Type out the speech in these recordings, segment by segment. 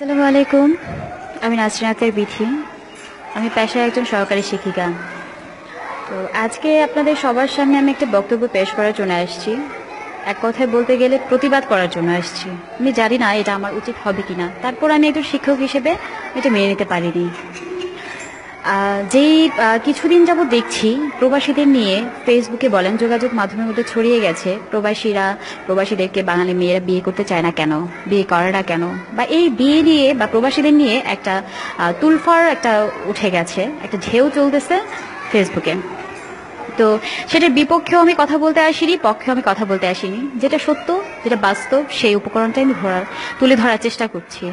আসসালামু আলাইকুম। আমি নাসরিন আক্তার বিথি। আমি পেশায় একজন সহকারী শিক্ষিকা। তো আজকে আপনাদের সবার সামনে আমি একটা বক্তব্য পেশ করার জন্য আসছি। এক কথায় বলতে গেলে প্রতিবাদ করার জন্য আসছি। আমি জানি না এটা আমার উচিত হবে কিনা। তারপর আমি একজন শিক্ষক হিসেবে এটা মেনে নিতে পারিনি। যেই কিছুদিন যাবত দেখছি প্রবাসীদের নিয়ে ফেসবুকে বলেন, যোগাযোগ মাধ্যমের মধ্যে ছড়িয়ে গেছে। প্রবাসীরা, প্রবাসীদেরকে বাঙালি মেয়েরা বিয়ে করতে চায় না কেন? বিয়ে করে না কেন? বা এই বিয়ে নিয়ে বা প্রবাসীদের নিয়ে একটা তুলফার একটা উঠে গেছে, একটা ঢেউ চলতেছে ফেসবুকে তো সেটার বিপক্ষেও আমি কথা বলতে আসিনি, পক্ষেও আমি কথা বলতে আসিনি। যেটা সত্য, যেটা বাস্তব, সেই উপকরণটাই আমি ধরার তুলে ধরার চেষ্টা করছি।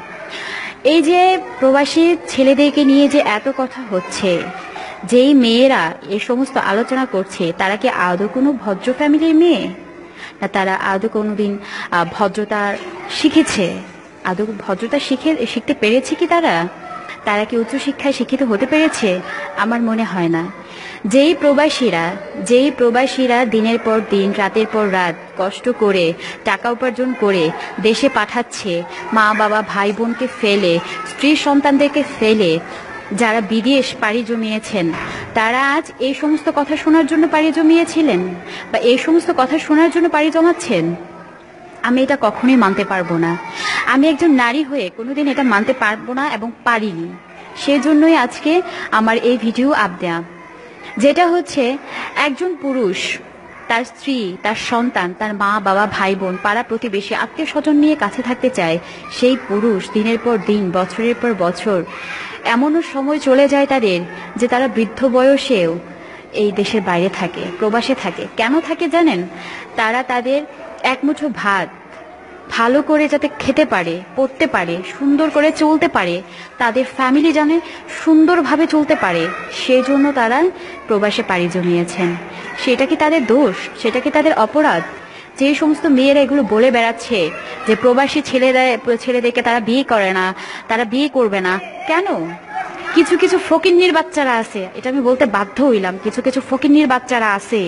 এই যে প্রবাসী ছেলেদেরকে নিয়ে যে এত কথা হচ্ছে, যেই মেয়েরা এ সমস্ত আলোচনা করছে, তারা কি আদৌ কোনো ভদ্র ফ্যামিলির মেয়ে? না, তারা আদৌ কোনোদিন দিন ভদ্রতা শিখেছে? আদৌ ভদ্রতা শিখে, শিখতে পেরেছে কি তারা? তারা কি উচ্চশিক্ষায় শিক্ষিত হতে পেরেছে? আমার মনে হয় না। যেই প্রবাসীরা যেই প্রবাসীরা দিনের পর দিন, রাতের পর রাত কষ্ট করে, টাকা উপার্জন করে দেশে পাঠাচ্ছে মা বাবা ভাই বোনকে ফেলে স্ত্রী সন্তানদেরকে ফেলে, যারা বিদেশ পাড়ি জমিয়েছেন, তারা আজ এই সমস্ত কথা শোনার জন্য পাড়ি জমিয়েছিলেন? বা এই সমস্ত কথা শোনার জন্য পাড়ি জমাচ্ছেন? আমি এটা কখনোই মানতে পারব না। আমি একজন নারী হয়ে কোনোদিন এটা মানতে পারব না এবং পারিনি। সেজন্যই আজকে আমার এই ভিডিও আপ দেয়া। যেটা হচ্ছে, একজন পুরুষ, তার স্ত্রী, তার সন্তান, তার মা, বাবা, ভাই, বোন, পাড়া প্রতিবেশী, আত্মীয় স্বজন নিয়ে কাছে থাকতে চায়, সেই পুরুষ দিনের পর দিন, বছরের পর বছর এমনও সময় চলে যায় তাদের যে তারা বৃদ্ধ বয়সেও এই দেশের বাইরে থাকে, প্রবাসে থাকে। কেন থাকে জানেন? তারা তাদের একমুঠো ভাত ভালো করে যাতে খেতে পারে, পড়তে পারে, সুন্দর করে চলতে পারে, তাদের ফ্যামিলি জানে সুন্দরভাবে চলতে পারে সেই জন্য তারা প্রবাসে পাড়ি জমিয়েছেন। সেটা কি তাদের দোষ? সেটা কি তাদের অপরাধ? যে সমস্ত মেয়েরা এগুলো বলে বেড়াচ্ছে, যে প্রবাসী ছেলেরা ছেলেদেরকে তারা বিয়ে করে না, তারা বিয়ে করবে না, কেন? কিছু কিছু ফকিন্নির বাচ্চারা আছে, এটা আমি বলতে বাধ্য হইলাম, কিছু কিছু ফকিন্নির বাচ্চারা আছে,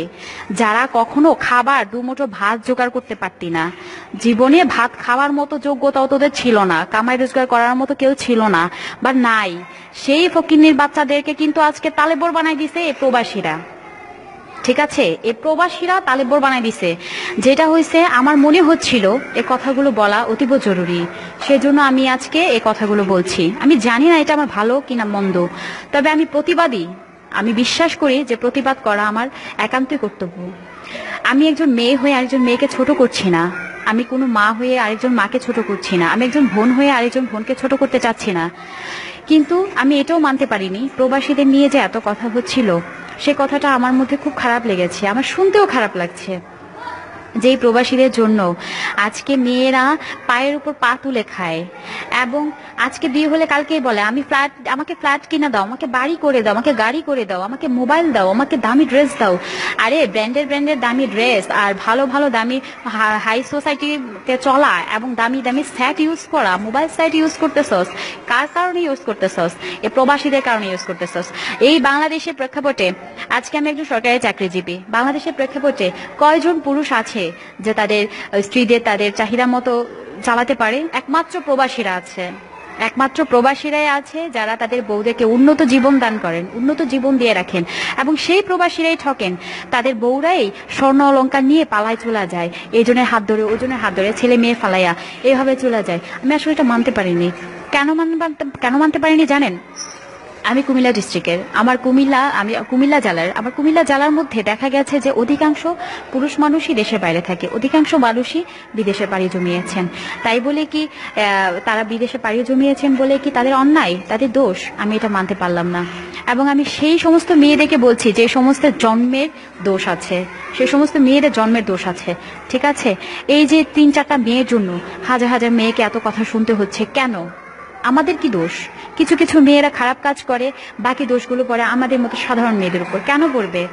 যারা কখনো খাবার দুমুঠো ভাত জোগাড় করতে পারতি না। জীবনে ভাত খাওয়ার মতো যোগ্যতাও তোদের ছিল না, কামাই রোজগার করার মতো কেউ ছিল না, বা নাই। সেই ফকিন্নির বাচ্চাদেরকে কিন্তু আজকে তালেবর বানাই দিছে প্রবাসীরা। ঠিক আছে? এই প্রবাসীরা তালেবর বানাই দিছে। যেটা হয়েছে আমার মনে হচ্ছিল এ কথাগুলো বলা অতীব জরুরি। সেজন্য আমি আজকে এ কথাগুলো বলছি। আমি জানি না এটা আমার ভালো কিনা মন্দ। তবে আমি প্রতিবাদী। আমি বিশ্বাস করি যে প্রতিবাদ করা আমার একান্তই কর্তব্য। আমি একজন মেয়ে হয়ে আরেকজন মেয়েকে ছোট করছি না। আমি কোনো মা হয়ে আরেকজন মাকে ছোট করছি না। আমি একজন বোন হয়ে আরেকজন বোনকে ছোট করতে চাচ্ছি না। কিন্তু আমি এটাও মানতে পারিনি। প্রবাসীদের নিয়ে যে এত কথা হচ্ছিল সে কথাটা আমার মধ্যে খুব খারাপ লেগেছে। আমার শুনতেও খারাপ লাগছে। যেই প্রবাসীদের জন্য আজকে মেয়েরা পায়ের উপর পা তুলে খায় এবং আজকে বিয়ে হলে কালকেই বলে, আমি ফ্ল্যাট আমাকে ফ্ল্যাট কিনে দাও, আমাকে বাড়ি করে দাও, আমাকে গাড়ি করে দাও, আমাকে মোবাইল দাও, আমাকে দামি ড্রেস দাও। আরে ব্র্যান্ডের ব্র্যান্ডের দামি ড্রেস আর ভালো ভালো, দামি হাই সোসাইটিতে চলা এবং দামি দামি সেট ইউজ করা মোবাইল সেট ইউজ করতেছস, কার কারণে ইউজ করতেছস, এ প্রবাসীদের কারণে ইউজ করতেছস। এই বাংলাদেশের প্রেক্ষাপটে, আজকে আমি একজন সরকারি চাকরিজীবী, বাংলাদেশের প্রেক্ষাপটে কয়জন পুরুষ আছে যে তাদের স্ত্রীদের তাদের চাহিদা মতো চালাতে পারে? একমাত্র প্রবাসীরা আছে। একমাত্র প্রবাসীরাই আছে যারা তাদের বউদেরকে উন্নত জীবন দান করেন, উন্নত জীবন দিয়ে রাখেন। এবং সেই প্রবাসীরাই ঠকেন। তাদের বউরাই স্বর্ণ অলঙ্কার নিয়ে পালায় চলে যায়। এজনের হাত ধরে ওজনের হাত ধরে ছেলে মেয়ে ফালাইয়া এভাবে চলে যায়। আমি আসলে এটা মানতে পারিনি। কেন মানতে কেন মানতে পারিনি জানেন? আমি কুমিল্লা ডিস্ট্রিক্টের। আমার কুমিল্লা, আমি কুমিল্লা জেলার। আমার কুমিল্লা জেলার মধ্যে দেখা গেছে যে অধিকাংশ পুরুষ মানুষই দেশের বাইরে থাকে। অধিকাংশ মানুষই বিদেশে পাড়ি জমিয়েছেন। তাই বলে কি তারা বিদেশে পাড়ি জমিয়েছেন বলে কি তাদের অন্যায়, তাদের দোষ? আমি এটা মানতে পারলাম না। এবং আমি সেই সমস্ত মেয়েদেরকে বলছি, যে সমস্ত জন্মের দোষ আছে। সেই সমস্ত মেয়েদের জন্মের দোষ আছে। ঠিক আছে? এই যে তিন চারটা মেয়ের জন্য হাজার হাজার মেয়েকে এত কথা শুনতে হচ্ছে, কেন? আমাদের কি দোষ? কিছু কিছু মেয়েরা খারাপ কাজ করে, বাকি দোষগুলো পড়ে আমাদের মতো সাধারণ মেয়েদের উপর কেন পড়বে?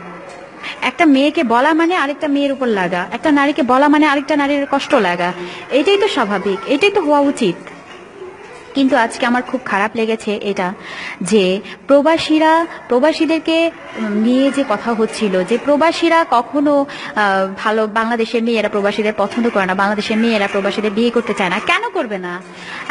একটা মেয়েকে বলা মানে আরেকটা মেয়ের উপর লাগা, একটা নারীকে বলা মানে আরেকটা নারীর কষ্ট লাগা। এটাই তো স্বাভাবিক, এটাই তো হওয়া উচিত। কিন্তু আজকে আমার খুব খারাপ লেগেছে এটা, যে প্রবাসীরা, প্রবাসীদেরকে নিয়ে যে কথা হচ্ছিল, যে প্রবাসীরা কখনো ভালো বাংলাদেশের মেয়েরা প্রবাসীদের পছন্দ করে না, বাংলাদেশের মেয়েরা প্রবাসীদের বিয়ে করতে চায় না, কেন করবে না?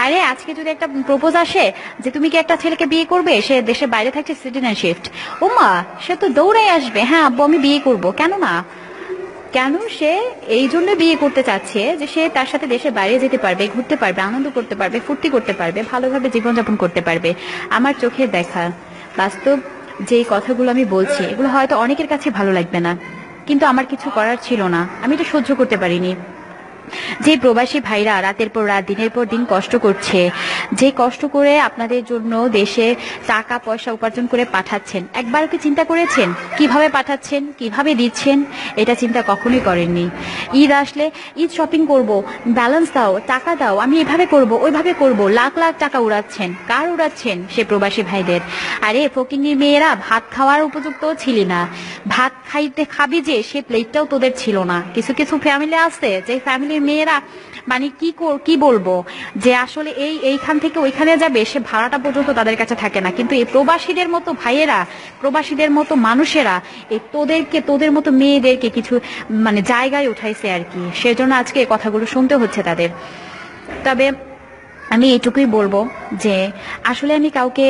আরে আজকে যদি একটা প্রপোজ আসে যে তুমি কি একটা ছেলেকে বিয়ে করবে, সে দেশের বাইরে থাকছে সিটিজেনশিপ ওমা সে তো দৌড়াই আসবে হ্যাঁ আব্বু আমি বিয়ে করব, কেন না? কেন সে এই জন্য বিয়ে করতে চাচ্ছে যে সে তার সাথে দেশে বাইরে যেতে পারবে, ঘুরতে পারবে, আনন্দ করতে পারবে, ফুর্তি করতে পারবে, ভালোভাবে জীবনযাপন করতে পারবে? আমার চোখের দেখা। বাস্তব যে কথাগুলো আমি বলছি, এগুলো হয়তো অনেকের কাছে ভালো লাগবে না। কিন্তু আমার কিছু করার ছিল না। আমি তো সহ্য করতে পারিনি। যে প্রবাসী ভাইরা রাতের পর রাত, দিনের পর দিন কষ্ট করছে, যে কষ্ট করে আপনাদের জন্য দেশে টাকা, পয়সা উপার্জন করে পাঠাচ্ছেন, একবার কি চিন্তা করেছেন? কীভাবে পাঠাচ্ছেন? কীভাবে দিচ্ছেন? এটা চিন্তা কখনোই করেননি। ঈদ আসলে ঈদ শপিং করব ব্যালেন্স দাও, টাকা দাও, আমি এভাবে করব, ওইভাবে করব, লাখ লাখ টাকা উড়াচ্ছেন, কার উড়াচ্ছেন? সে প্রবাসী ভাইদের। আরে ফকিন্নির মেয়েরা, ভাত খাওয়ার উপযুক্ত ছিলি না। ভাত খাইতে খাবি যে, সে প্লেটটাও তোদের ছিল না। কিছু কিছু ফ্যামিলি আছে যে ফ্যামিলির মেয়েরা মানে কি কি বলব? যে আসলে এই, এইখান থেকে ওইখানে যাবে, সে ভাড়াটা পর্যন্ত তাদের কাছে থাকে না। কিন্তু এই প্রবাসীদের মতো ভাইয়েরা, প্রবাসীদের মতো মানুষেরা, এই তোদেরকে, তোদের মতো মেয়েদেরকে কিছু মানে জায়গায় উঠাইছে আর কি। সেজন্য আজকে এই কথাগুলো শুনতে হচ্ছে তাদের। তবে আমি এটুকুই বলব যে, আসলে আমি কাউকে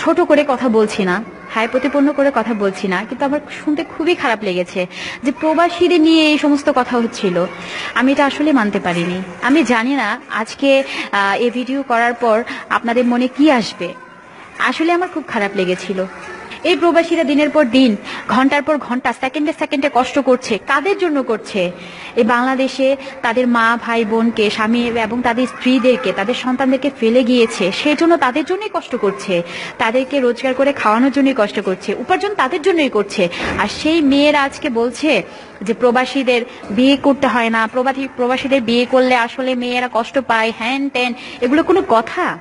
ছোট করে কথা বলছি না। হায় প্রতিপন্ন করে কথা বলছি না, কিন্তু আমার শুনতে খুবই খারাপ লেগেছে যে প্রবাসীদের নিয়ে এই সমস্ত কথা হচ্ছিল। আমি এটা আসলে মানতে পারিনি। আমি জানি না আজকে এ ভিডিও করার পর আপনাদের মনে কি আসবে। আসলে আমার খুব খারাপ লেগেছিল। এই প্রবাসীরা দিনের পর দিন, ঘণ্টার পর ঘণ্টা সেকেন্ডে সেকেন্ডে কষ্ট করছে। কাদের জন্য করছে? এই বাংলাদেশে তাদের মা, ভাই, বোনকে, স্বামী এবং তাদের স্ত্রীদেরকে, তাদের সন্তানদেরকে ফেলে গিয়েছে। সেই জন্য তাদের জন্যই কষ্ট করছে। তাদেরকে রোজগার করে খাওয়ানোর জন্যই কষ্ট করছে। উপার্জন তাদের জন্যই করছে। আর সেই মেয়েরা আজকে বলছে যে প্রবাসীদের বিয়ে করতে হয় না। প্রবাসী, প্রবাসীদের বিয়ে করলে আসলে মেয়েরা কষ্ট পায়, হ্যান ত্যান। এগুলো কোনো কথা?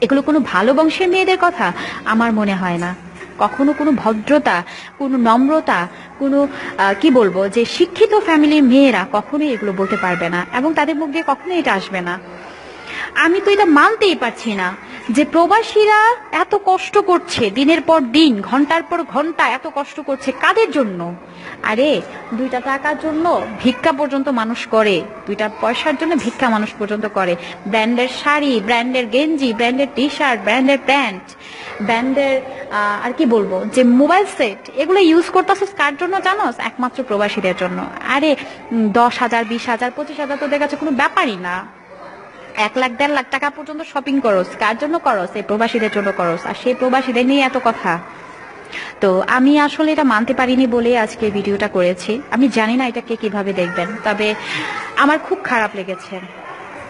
এগুলো কোনো ভালো বংশের মেয়েদের কথা? আমার মনে হয় না। কখনো কোনো ভদ্রতা, কোনো নম্রতা, কোনো কি বলব, যে শিক্ষিত ফ্যামিলির মেয়েরা কখনোই এগুলো বলতে পারবে না এবং তাদের মুখ দিয়ে কখনোই এটা আসবে না। আমি তো এটা মানতেই পারছি না। যে প্রবাসীরা এত কষ্ট করছে, দিনের পর দিন, ঘণ্টার পর ঘণ্টা এত কষ্ট করছে, কাদের জন্য? আরে, দুইটা টাকার জন্য ভিক্ষা পর্যন্ত মানুষ করে, দুইটা পয়সার জন্য ভিক্ষা মানুষ পর্যন্ত করে। ব্র্যান্ডের শাড়ি, ব্র্যান্ডের গেঞ্জি, ব্র্যান্ডের টি শার্ট ব্র্যান্ডের প্যান্ট, ব্র্যান্ডের আর কি বলব, যে মোবাইল সেট, এগুলো ইউজ করতেছিস কার জন্য জানোস? একমাত্র প্রবাসীদের জন্য। আরে দশ হাজার, বিশ হাজার, পঁচিশ হাজার তোদের কাছে কোনো ব্যাপারই না। এক লাখ, দেড় লাখ টাকা পর্যন্ত শপিং করস কার জন্য করস এই প্রবাসীদের জন্য করস আর সেই প্রবাসীদের নিয়ে এত কথা। তো আমি আসলে এটা মানতে পারিনি বলে আজকে ভিডিওটা করেছি। আমি জানি না এটাকে কীভাবে দেখবেন। তবে আমার খুব খারাপ লেগেছে।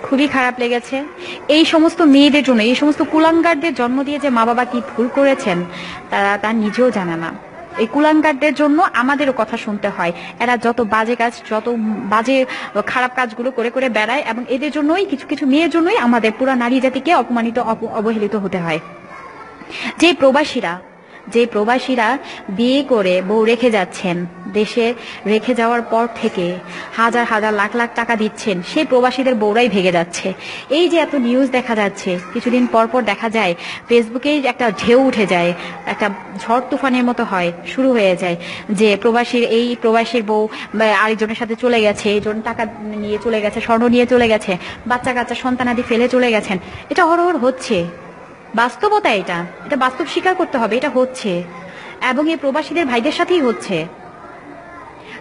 খুবই খারাপ লেগেছে। এই সমস্ত মেয়েদের জন্য, এই সমস্ত কুলাঙ্গারদের জন্ম দিয়ে যে মা বাবা কি ভুল করেছেন, তারা তা নিজেও জানে না। এই কুলাঙ্গারদের জন্য আমাদেরও কথা শুনতে হয়। এরা যত বাজে কাজ, যত বাজে খারাপ কাজগুলো করে করে বেড়ায় এবং এদের জন্যই, কিছু কিছু মেয়ের জন্যই আমাদের পুরা নারী জাতিকে অপমানিত, অপ- অবহেলিত হতে হয়। যে প্রবাসীরা যে প্রবাসীরা বিয়ে করে বউ রেখে যাচ্ছেন, দেশে রেখে যাওয়ার পর থেকে হাজার হাজার লাখ লাখ টাকা দিচ্ছেন, সেই প্রবাসীদের বউরাই ভেঙে যাচ্ছে। এই যে এত নিউজ দেখা যাচ্ছে, কিছুদিন পর পর দেখা যায় ফেসবুকে একটা ঢেউ উঠে যায়, একটা ঝড় তুফানের মতো হয়, শুরু হয়ে যায়, যে প্রবাসীর এই প্রবাসীর বউ আরেকজনের সাথে চলে গেছে এইজন টাকা নিয়ে চলে গেছে, স্বর্ণ নিয়ে চলে গেছে, বাচ্চা কাচ্চা সন্তানাদি ফেলে চলে গেছেন, এটা হরহর হচ্ছে। বাস্তবতা এটা। এটা বাস্তব স্বীকার করতে হবে, এটা হচ্ছে। এবং এই প্রবাসীদের ভাইদের সাথেই হচ্ছে।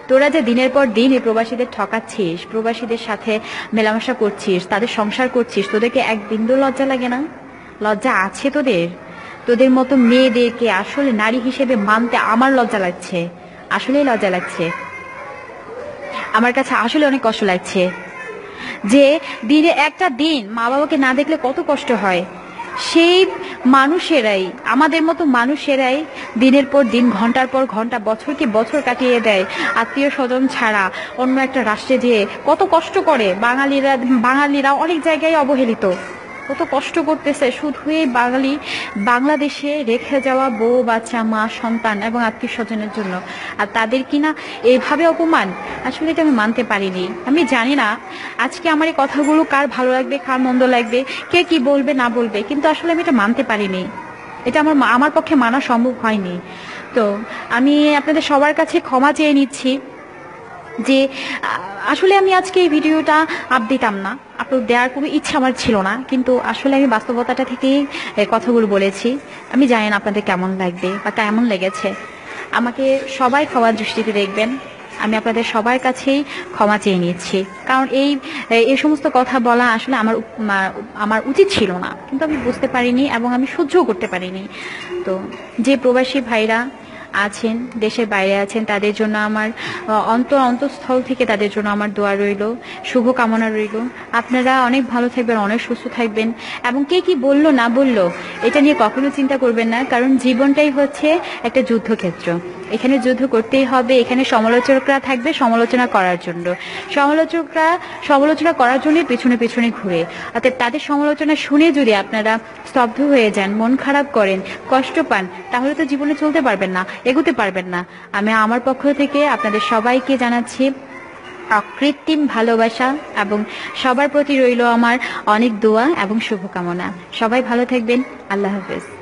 তোরা যে দিনের পর দিন এই প্রবাসীদের ঠকাচ্ছিস, প্রবাসীদের সাথে মেলামেশা করছিস, তাদের সংসার করছিস, তোদেরকে এক বিন্দু লজ্জা লাগে না? লজ্জা আছে তোদের? তোদের মতো মেয়েদেরকে আসলে নারী হিসেবে মানতে আমার লজ্জা লাগছে। আসলেই লজ্জা লাগছে। আমার কাছে আসলে অনেক কষ্ট লাগছে। যে দিনে একটা দিন মা বাবাকে না দেখলে কত কষ্ট হয়। সেই মানুষেরাই, আমাদের মতো মানুষেরাই দিনের পর দিন, ঘণ্টার পর ঘণ্টা, বছরকে বছর কাটিয়ে দেয়। আত্মীয় স্বজন ছাড়া অন্য একটা রাষ্ট্রে যেয়ে কত কষ্ট করে বাঙালিরা বাঙালিরা অনেক জায়গায় অবহেলিত। কত কষ্ট করতেছে। শুধু এই বাঙালি বাংলাদেশে রেখে যাওয়া বউ, বাচ্চা, মা, সন্তান এবং আত্মীয় স্বজনের জন্য। আর তাদের কিনা এইভাবে অপমান? আসলে এটা আমি মানতে পারিনি। আমি জানি না আজকে আমার এই কথাগুলো কার ভালো লাগবে, কার মন্দ লাগবে, কে কি বলবে, না বলবে। কিন্তু আসলে আমি এটা মানতে পারিনি। এটা আমার আমার পক্ষে মানা সম্ভব হয়নি। তো আমি আপনাদের সবার কাছে ক্ষমা চেয়ে নিচ্ছি। যে আসলে আমি আজকে এই ভিডিওটা আপ দিতাম না। আপলোড দেওয়ার কোনো ইচ্ছা আমার ছিল না। কিন্তু আসলে আমি বাস্তবতাটা থেকেই কথাগুলো বলেছি। আমি জানি না আপনাদের কেমন লাগবে বা কেমন লেগেছে। আমাকে সবাই ক্ষমার দৃষ্টিতে দেখবেন। আমি আপনাদের সবার কাছেই ক্ষমা চেয়ে নিচ্ছি। কারণ এই এই সমস্ত কথা বলা আসলে আমার আমার উচিত ছিল না। কিন্তু আমি বুঝতে পারিনি এবং আমি সহ্যও করতে পারিনি। তো যে প্রবাসী ভাইরা আছেন, দেশের বাইরে আছেন, তাদের জন্য আমার অন্ত অন্তঃস্থল থেকে তাদের জন্য আমার দোয়া রইল শুভ কামনা রইল। আপনারা অনেক ভালো থাকবেন, অনেক সুস্থ থাকবেন। এবং কে কি বলল, না বলল, এটা নিয়ে কখনো চিন্তা করবেন না, কারণ জীবনটাই হচ্ছে একটা যুদ্ধক্ষেত্র। এখানে যুদ্ধ করতেই হবে, এখানে সমালোচকরা থাকবে সমালোচনা করার জন্য। সমালোচকরা সমালোচনা করার জন্যই পিছনে পিছনে ঘুরে। অর্থাৎ তাদের সমালোচনা শুনে যদি আপনারা স্তব্ধ হয়ে যান, মন খারাপ করেন, কষ্ট পান, তাহলে তো জীবনে চলতে পারবেন না, এগোতে পারবেন না। আমি আমার পক্ষ থেকে আপনাদের সবাইকে জানাচ্ছি অকৃত্রিম ভালোবাসা এবং সবার প্রতি রইল আমার অনেক দোয়া এবং শুভকামনা। সবাই ভালো থাকবেন। আল্লাহ হাফেজ।